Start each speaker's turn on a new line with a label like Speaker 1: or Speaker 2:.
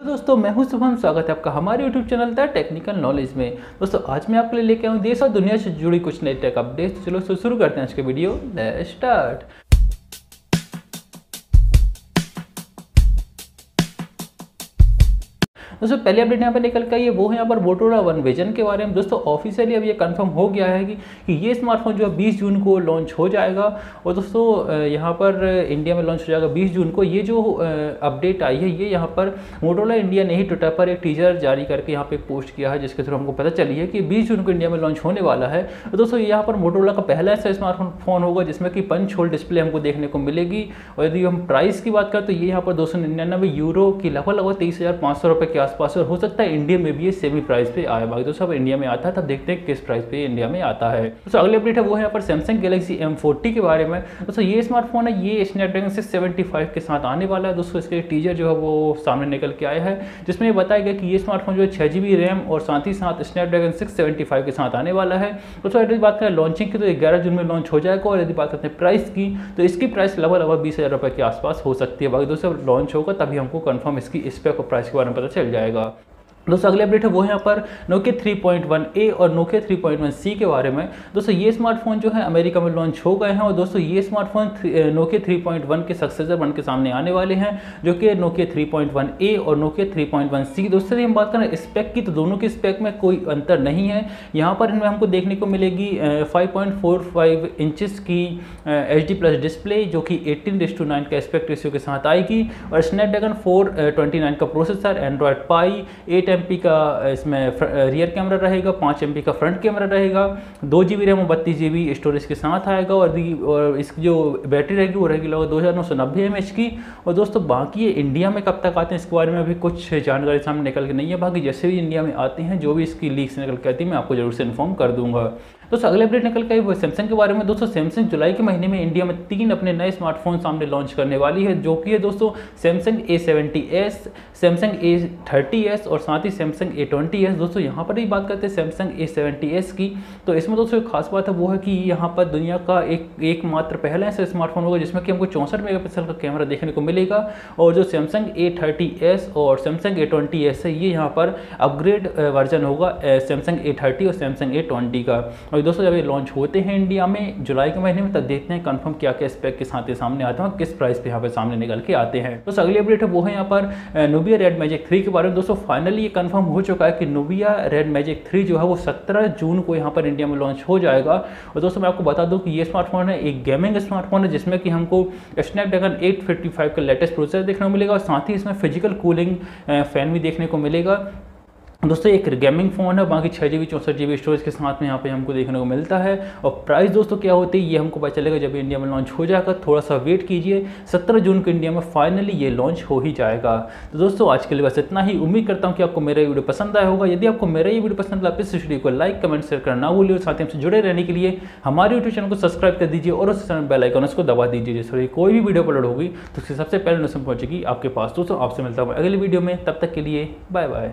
Speaker 1: तो दोस्तों, मैं हूँ शुभम स्वागत है आपका हमारे YouTube channel The Technical Knowledge में। दोस्तों, आज मैं आपके लिए लेके आऊँ देश और दुनिया से जुड़ी कुछ नई टेक अपडेट्स चलो शुरू करते हैं आज के वीडियो। स्टार्ट दोस्तों पहले अपडेट यहाँ पर निकल के आई है वो है यहाँ पर मोटोरा वन विजन के बारे में दोस्तों ऑफिशियली अब ये कन्फर्म हो गया है कि, ये स्मार्टफ़ोन जो है बीस जून को लॉन्च हो जाएगा। और दोस्तों यहाँ पर इंडिया में लॉन्च हो जाएगा बीस जून को। ये जो अपडेट आई है ये यहाँ पर मोटोला इंडिया ने ही ट्विटर पर एक टीजर जारी करके यहाँ पे पोस्ट किया है जिसके थ्रू हमको पता चली है कि बीस जून को इंडिया में लॉन्च होने वाला है। तो दोस्तों यहाँ पर मोटोला का पहला ऐसा स्मार्टफ़ोन फ़ोन होगा जिसमें कि पंच होल डिस्प्ले हमको देखने को मिलेगी। और यदि हम प्राइस की बात करें तो ये यहाँ पर दो सौ निन्यानवे यूरो की लगभग लगभग तेईस हज़ार पाँच सौ रुपये के आसपास और हो सकता है इंडिया में भी ये सेमी प्राइस पे आए बाकी दोस्तों अब इंडिया में आता है, तब देखते हैं किस प्राइस पे इंडिया में आता है। तो अगले अपडेट है, वो है यहाँ पर सैमसंग गैलेक्सी एम के बारे में। दोस्तों ये स्मार्टफ़ोन है, ये स्नैपड्रैगन सिक्स के साथ आने वाला है। दोस्तों, इसके टीजर जो है, वो सामने निकल के आया है, जिसमें ये बताया गया कि ये स्मार्टफ़ोन जो है छः रैम और साथ ही साथ स्नैपड्रैगन सिक्स के साथ आने वाला है। दोस्तों यदि बात करें लॉन्चिंग की तो ग्यारह जून में लॉन्च हो जाएगा। और यदि बात करते हैं प्राइस की तो इसकी प्राइस लगभग लगभग बीस हज़ार रुपये के आसपास हो सकती है। बाकी दोस्तों लॉन्च होगा, तभी हमको कंफर्म इसकी स्पेक और प्राइस के बारे में पता चल जाएगा। 来一个 दोस्तों, अगले अपडेट है वो यहाँ पर नोके 3.1 ए और नोके 3.1 सी के बारे में। दोस्तों, ये स्मार्टफ़ोन जो है अमेरिका में लॉन्च हो गए हैं और दोस्तों, ये स्मार्टफ़ोन नोके 3.1 के सक्सेसर बन के सामने आने वाले हैं, जो कि नोके 3.1 ए और नोके 3.1 सी दोस्तों हम बात करें स्पेक की तो दोनों के स्पेक में कोई अंतर नहीं है। यहाँ पर इनमें हमको देखने को मिलेगी फाइव इंचज़ की एच प्लस डिस्प्ले जो कि एट्टीन डिस टू नाइन का स्पेक्ट रेशियो के साथ आएगी। और स्नैपड्रैगन फोर का processor Android pie eight M का इसमें रियर कैमरा रहेगा, पाँच एम का फ्रंट कैमरा रहेगा, दो जी बी रैम और बत्तीस जी बी स्टोरेज के साथ आएगा और और इसकी जो बैटरी रहेगी वो रहेगी लगभग दो हज़ार नौ सौ नब्बे एम एच की। और दोस्तों, बाकी ये इंडिया में कब तक आते हैं, इसके बारे में अभी कुछ जानकारी सामने निकल के नहीं है, बाकी जैसे भी इंडिया में आते हैं, जो भी इसकी लीक्स निकल के आती है, मैं आपको ज़रूर से इन्फॉर्म कर दूँगा। दोस्तों अगले अपडेट निकल के वो सैमसंग के बारे में। दोस्तों सैमसंग जुलाई के महीने में इंडिया में तीन अपने नए स्मार्टफ़ोन सामने लॉन्च करने वाली है, जो कि है दोस्तों Samsung A seventy S Samsung A thirty S और साथ ही सैमसंग ए ट्वेंटी एस दोस्तों, यहाँ पर ही बात करते हैं सैमसंग ए सेवेंटी एस की। तो इसमें दोस्तों एक खास बात है, वो है कि यहाँ पर दुनिया का एक, एकमात्र पहला ऐसा स्मार्टफ़ोन होगा, जिसमें कि हमको चौंसठ मेगा का कैमरा देखने को मिलेगा। और जो सैमसंग ए थर्टी एस और सैमसंग ए ट्वेंटी एस है, ये यहाँ पर अपग्रेड वर्जन होगा सैमसंग ए थर्टी और सैमसंग ए ट्वेंटी का। और दोस्तों जब ये लॉन्च होते हैं इंडिया में जुलाई के महीने में, तब देखते हैं कंफर्म क्या क्या स्पेक के साथ सामने आते हैं किस प्राइस पे यहाँ पे सामने निकल के आते हैं। तो अगली अपडेट है वो है यहाँ पर नोबिया रेड मैजिक थ्री के बारे में। दोस्तों फाइनली ये कंफर्म हो चुका है कि नोबिया रेड मैजिक थ्री जो है वो सत्रह जून को यहाँ पर इंडिया में लॉन्च हो जाएगा। और दोस्तों, मैं आपको बता दूँ कि ये स्मार्टफ़ोन है, एक गेमिंग स्मार्टफ़ोन है, जिसमें कि हमको स्नैपड्रैगन एट का लेटेस्ट प्रोसेसर देखने को मिलेगा और साथ ही इसमें फ़िज़िकल कूलिंग फ़ैन भी देखने को मिलेगा। दोस्तों, एक गेमिंग फ़ोन है, बाकी छः जी बी चौंसठ जी बी स्टोरेज के साथ में यहाँ पे हमको देखने को मिलता है। और प्राइस दोस्तों क्या होती है, ये हमको पता चलेगा जब इंडिया में लॉन्च हो जाएगा। थोड़ा सा वेट कीजिए, सत्रह जून को इंडिया में फाइनली ये लॉन्च हो ही जाएगा। तो दोस्तों, आज के लिए बस इतना ही। उम्मीद करता हूँ कि आपको मेरा वीडियो पसंद आया होगा। यदि आपको मेरा ये वीडियो पसंद आया इस वीडियो को लाइक कमेंट शेयर करना भूलिए। और साथ ही हमसे जुड़े रहने के लिए हमारे यूट्यूब चैनल को सब्सक्राइब कर दीजिए और उस बेल आइकन उसको दबा दीजिए, जिससे कोई भी वीडियो अपलोड होगी तो उसकी सबसे पहले नोटिफिकेशन पहुंचेगी आपके पास। दोस्तों, आपसे मिलता हूँ अगले वीडियो में। तब तक के लिए बाय बाय